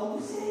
Algo sério.